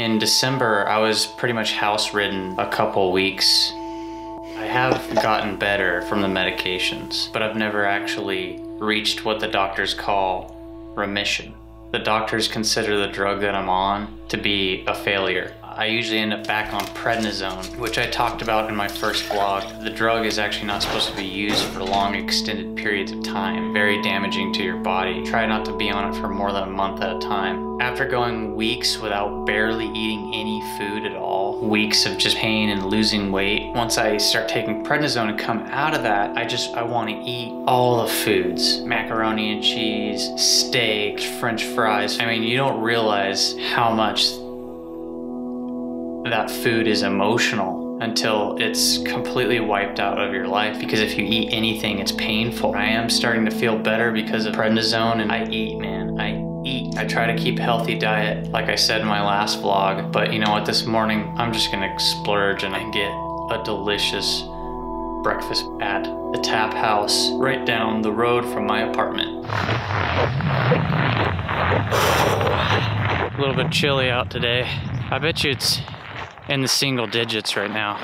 In December, I was pretty much house ridden a couple weeks. I have gotten better from the medications, but I've never actually reached what the doctors call remission. The doctors consider the drug that I'm on to be a failure. I usually end up back on prednisone, which I talked about in my first vlog. The drug is actually not supposed to be used for long extended periods of time. Very damaging to your body. Try not to be on it for more than a month at a time. After going weeks without barely eating any food at all, weeks of just pain and losing weight, once I start taking prednisone and come out of that, I just, I want to eat all the foods. Macaroni and cheese, steak, french fries. I mean, you don't realize how much that food is emotional until it's completely wiped out of your life because if you eat anything it's painful. I am starting to feel better because of prednisone and I eat man. I eat. I try to keep a healthy diet like I said in my last vlog but you know what this morning I'm just gonna splurge and i get a delicious breakfast at the tap house right down the road from my apartment. A little bit chilly out today. I bet you it's in the single digits right now.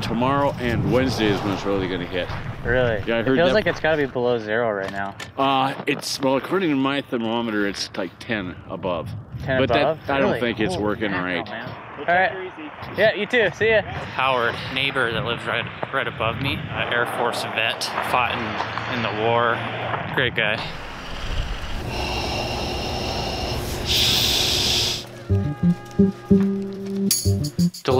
Tomorrow and Wednesday is when it's really going to hit. Really? Yeah, I it heard feels that- like it's got to be below zero right now. Uh, it's, well, according to my thermometer, it's like 10 above. 10 But that- above? I don't Really? think it's Holy working mackerel, right. man. All right. Yeah, you too. See ya. Howard, neighbor that lives right right above me, uh, Air Force vet, fought in, in the war. Great guy.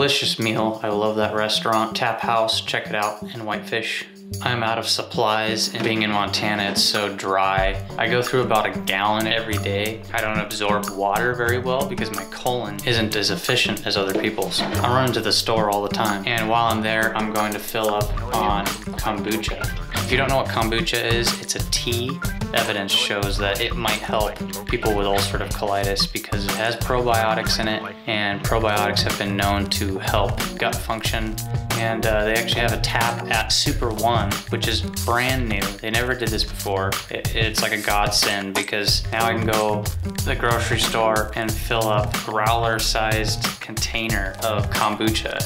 Delicious meal. I love that restaurant. Tap House, check it out in Whitefish. I'm out of supplies and being in Montana, it's so dry. I go through about a gallon every day. I don't absorb water very well because my colon isn't as efficient as other people's. I run running to the store all the time. And while I'm there, I'm going to fill up on kombucha. If you don't know what kombucha is, it's a tea. Evidence shows that it might help people with ulcerative colitis because it has probiotics in it, and probiotics have been known to help gut function. And uh, they actually have a tap at Super One, which is brand new. They never did this before. It, it's like a godsend because now I can go to the grocery store and fill up growler-sized container of kombucha.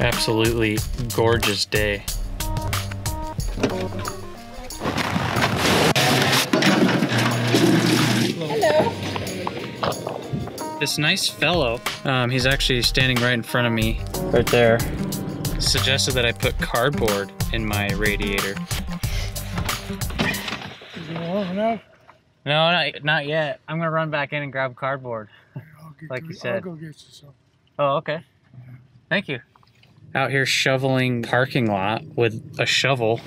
Absolutely gorgeous day. This nice fellow, um, he's actually standing right in front of me, right there, suggested that I put cardboard in my radiator. No, not, not yet. I'm gonna run back in and grab cardboard. Like you said. I'll go get you. Oh, okay. Thank you. Out here shoveling parking lot with a shovel,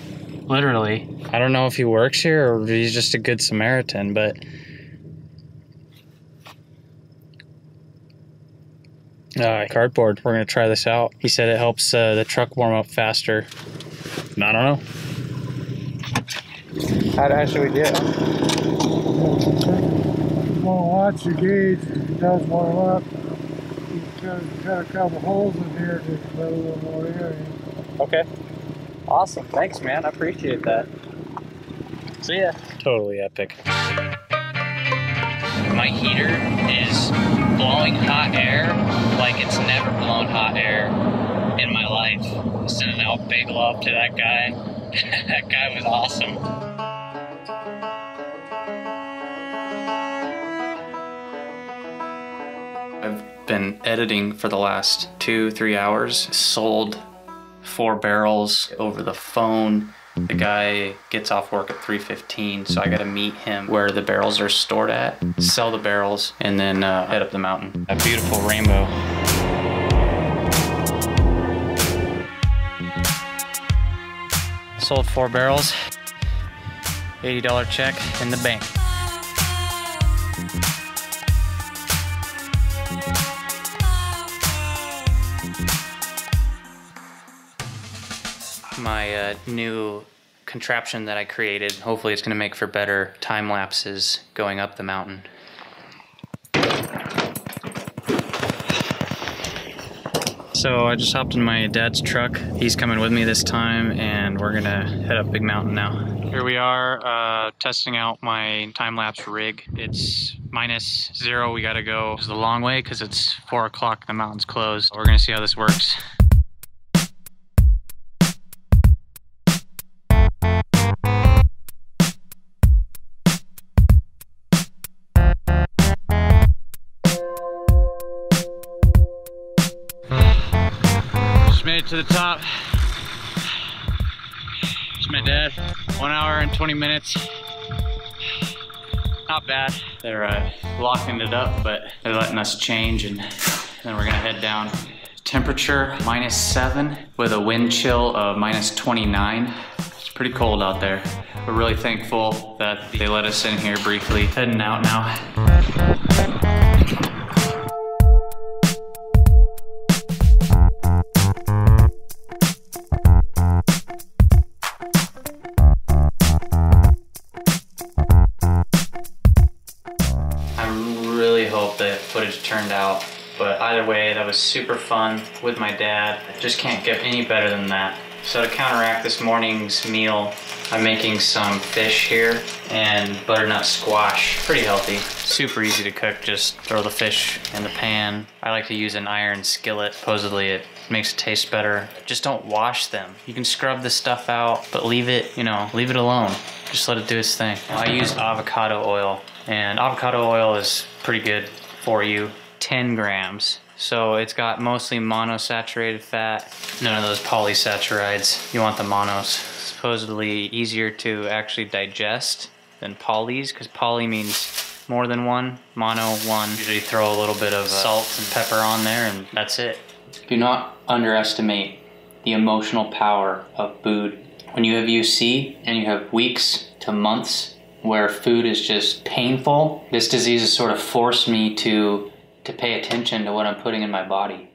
literally. I don't know if he works here or he's just a good Samaritan, but uh, cardboard. We're gonna try this out. He said it helps uh, the truck warm up faster. I don't know. How, how should we do it? You want to watch the gauge. If it does warm up, you can cut, cut a couple holes in here to let a little more air in. Okay. Awesome. Thanks, man. I appreciate that. See ya. Totally epic. My heater is blowing hot air like it's never blown hot air in my life. Sending out big love to that guy. that guy was awesome. I've been editing for the last two, three hours. Sold four barrels over the phone. The guy gets off work at 3:15, so I got to meet him where the barrels are stored at, sell the barrels, and then uh, head up the mountain. A beautiful rainbow. Sold four barrels. $80 check in the bank. my uh, new contraption that I created. Hopefully, it's going to make for better time lapses going up the mountain. So I just hopped in my dad's truck. He's coming with me this time, and we're gonna head up Big Mountain now. Here we are uh, testing out my time-lapse rig. It's minus zero. We gotta go the long way because it's four o'clock. The mountain's closed. We're gonna see how this works. Made it to the top. It's my dad. One hour and 20 minutes. Not bad. They're uh, locking it up, but they're letting us change and then we're gonna head down. Temperature minus seven with a wind chill of minus 29. It's pretty cold out there. We're really thankful that they let us in here briefly. Heading out now. Really hope the footage turned out. But either way, that was super fun with my dad. I Just can't get any better than that. So to counteract this morning's meal, I'm making some fish here and butternut squash. Pretty healthy. Super easy to cook. Just throw the fish in the pan. I like to use an iron skillet. Supposedly it makes it taste better. Just don't wash them. You can scrub the stuff out, but leave it, you know, leave it alone. Just let it do its thing. I use avocado oil and avocado oil is pretty good for you. 10 grams. So it's got mostly monosaturated fat, none of those polysaccharides. You want the monos. Supposedly easier to actually digest than polys, because poly means more than one, mono one. Usually throw a little bit of uh, salt and pepper on there and that's it. Do not underestimate the emotional power of food. When you have UC and you have weeks to months where food is just painful, this disease has sort of forced me to to pay attention to what I'm putting in my body.